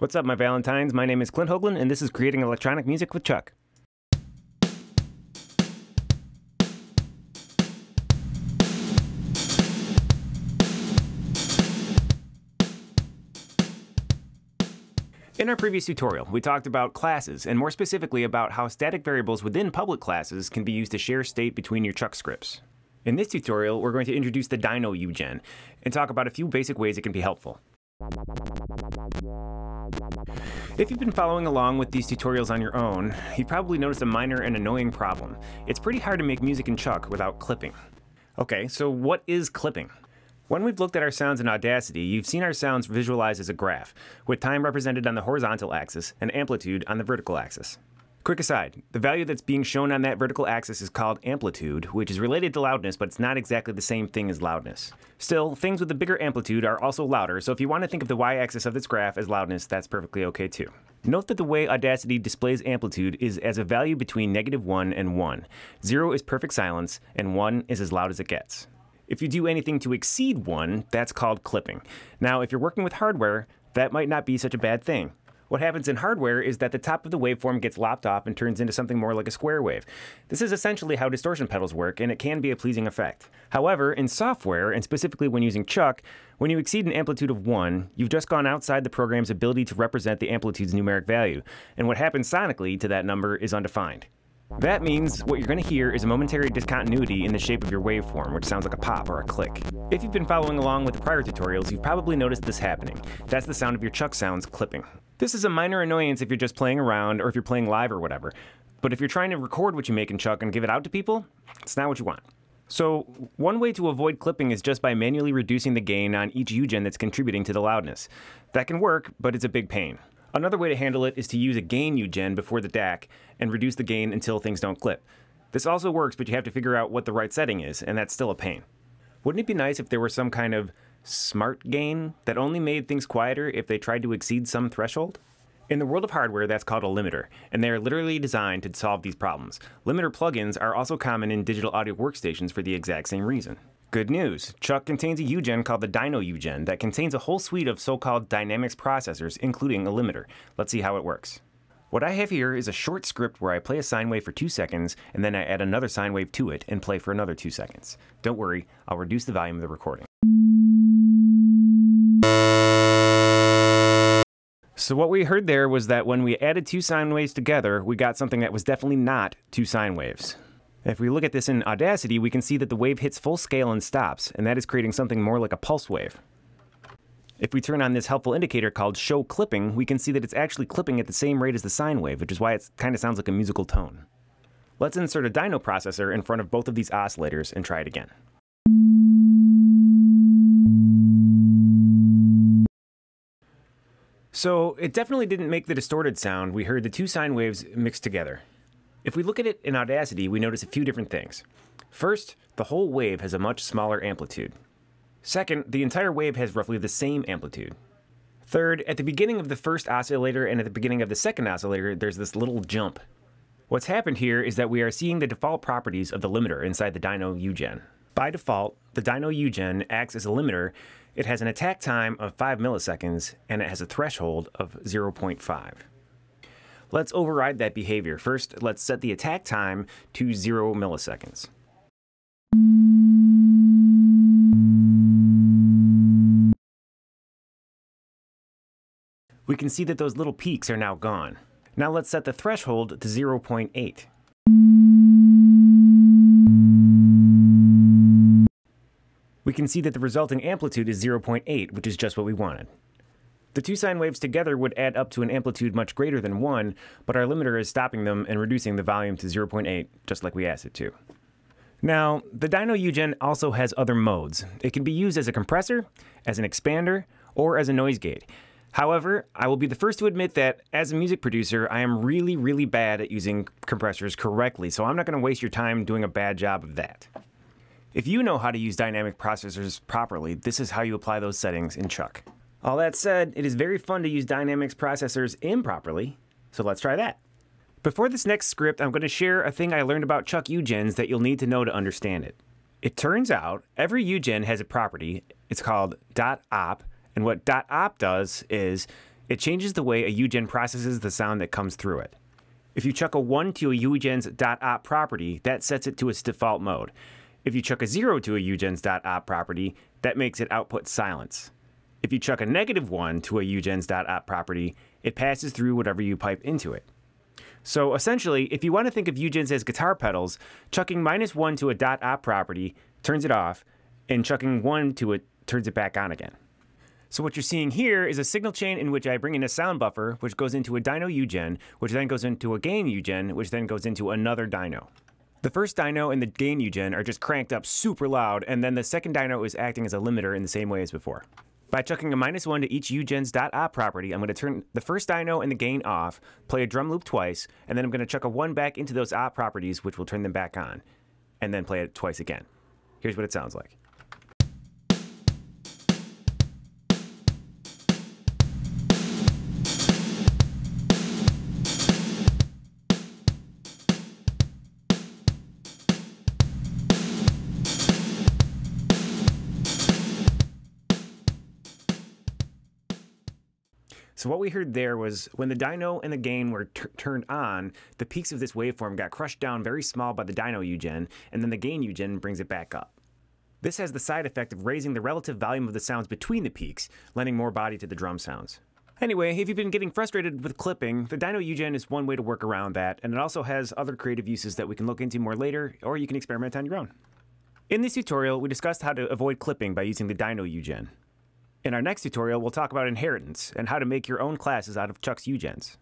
What's up, my Valentines? My name is Clint Hoagland, and this is Creating Electronic Music with ChucK. In our previous tutorial, we talked about classes, and more specifically about how static variables within public classes can be used to share state between your ChucK scripts. In this tutorial, we're going to introduce the Dyno UGen and talk about a few basic ways it can be helpful. If you've been following along with these tutorials on your own, you've probably noticed a minor and annoying problem. It's pretty hard to make music in ChucK without clipping. Okay, so what is clipping? When we've looked at our sounds in Audacity, you've seen our sounds visualized as a graph, with time represented on the horizontal axis and amplitude on the vertical axis. Quick aside, the value that's being shown on that vertical axis is called amplitude, which is related to loudness, but it's not exactly the same thing as loudness. Still, things with a bigger amplitude are also louder, so if you want to think of the y-axis of this graph as loudness, that's perfectly okay too. Note that the way Audacity displays amplitude is as a value between negative 1 and 1. 0 is perfect silence, and 1 is as loud as it gets. If you do anything to exceed 1, that's called clipping. Now, if you're working with hardware, that might not be such a bad thing. What happens in hardware is that the top of the waveform gets lopped off and turns into something more like a square wave. This is essentially how distortion pedals work, and it can be a pleasing effect. However, in software, and specifically when using ChucK, when you exceed an amplitude of 1, you've just gone outside the program's ability to represent the amplitude's numeric value, and what happens sonically to that number is undefined. That means what you're going to hear is a momentary discontinuity in the shape of your waveform, which sounds like a pop or a click. If you've been following along with the prior tutorials, you've probably noticed this happening. That's the sound of your ChucK sounds clipping. This is a minor annoyance if you're just playing around or if you're playing live or whatever. But if you're trying to record what you make in ChucK and give it out to people, it's not what you want. So, one way to avoid clipping is just by manually reducing the gain on each UGen that's contributing to the loudness. That can work, but it's a big pain. Another way to handle it is to use a gain UGen before the DAC and reduce the gain until things don't clip. This also works, but you have to figure out what the right setting is, and that's still a pain. Wouldn't it be nice if there were some kind of smart gain that only made things quieter if they tried to exceed some threshold? In the world of hardware, that's called a limiter, and they are literally designed to solve these problems. Limiter plugins are also common in digital audio workstations for the exact same reason. Good news! ChucK contains a UGen called the Dyno UGen that contains a whole suite of so-called dynamics processors, including a limiter. Let's see how it works. What I have here is a short script where I play a sine wave for 2 seconds, and then I add another sine wave to it and play for another 2 seconds. Don't worry, I'll reduce the volume of the recording. So what we heard there was that when we added two sine waves together, we got something that was definitely not two sine waves. If we look at this in Audacity, we can see that the wave hits full scale and stops, and that is creating something more like a pulse wave. If we turn on this helpful indicator called show clipping, we can see that it's actually clipping at the same rate as the sine wave, which is why it kind of sounds like a musical tone. Let's insert a dyno processor in front of both of these oscillators and try it again. So it definitely didn't make the distorted sound. We heard the two sine waves mixed together. If we look at it in Audacity, we notice a few different things. First, the whole wave has a much smaller amplitude. Second, the entire wave has roughly the same amplitude. Third, at the beginning of the first oscillator and at the beginning of the second oscillator, there's this little jump. What's happened here is that we are seeing the default properties of the limiter inside the Dyno UGen. By default, the Dyno UGen acts as a limiter. It has an attack time of 5 milliseconds and it has a threshold of 0.5. Let's override that behavior. First, let's set the attack time to 0 milliseconds. We can see that those little peaks are now gone. Now let's set the threshold to 0.8. We can see that the resulting amplitude is 0.8, which is just what we wanted. The two sine waves together would add up to an amplitude much greater than 1, but our limiter is stopping them and reducing the volume to 0.8, just like we asked it to. Now, the Dyno UGen also has other modes. It can be used as a compressor, as an expander, or as a noise gate. However, I will be the first to admit that as a music producer, I am really, really bad at using compressors correctly, so I'm not going to waste your time doing a bad job of that. If you know how to use dynamic processors properly, this is how you apply those settings in ChucK. All that said, it is very fun to use Dynamics processors improperly, so let's try that. Before this next script, I'm going to share a thing I learned about ChucK UGens that you'll need to know to understand it. It turns out every UGen has a property, it's called .op, and what .op does is It changes the way a UGen processes the sound that comes through it. If you chuck a 1 to a UGen's .op property, that sets it to its default mode. If you chuck a 0 to a UGen's .op property, that makes it output silence. If you chuck a negative 1 to a UGen's .op property, it passes through whatever you pipe into it. So essentially, if you want to think of UGens as guitar pedals, chucking minus 1 to a .op property turns it off, and chucking 1 to it turns it back on again. So what you're seeing here is a signal chain in which I bring in a sound buffer, which goes into a dyno UGen, which then goes into a gain UGen, which then goes into another dyno. The first dyno and the gain UGen are just cranked up super loud, and then the second dyno is acting as a limiter in the same way as before. By chucking a minus one to each UGens.op property, I'm going to turn the first dyno and the gain off, play a drum loop twice, and then I'm going to chuck a one back into those op properties, which will turn them back on, and then play it twice again. Here's what it sounds like. So what we heard there was when the dyno and the gain were turned on, the peaks of this waveform got crushed down very small by the dyno UGen, and then the gain UGen brings it back up. This has the side effect of raising the relative volume of the sounds between the peaks, lending more body to the drum sounds. Anyway, if you've been getting frustrated with clipping, the Dyno UGen is one way to work around that, and it also has other creative uses that we can look into more later, or you can experiment on your own. In this tutorial, we discussed how to avoid clipping by using the Dyno UGen. In our next tutorial, we'll talk about inheritance and how to make your own classes out of ChucK's UGens.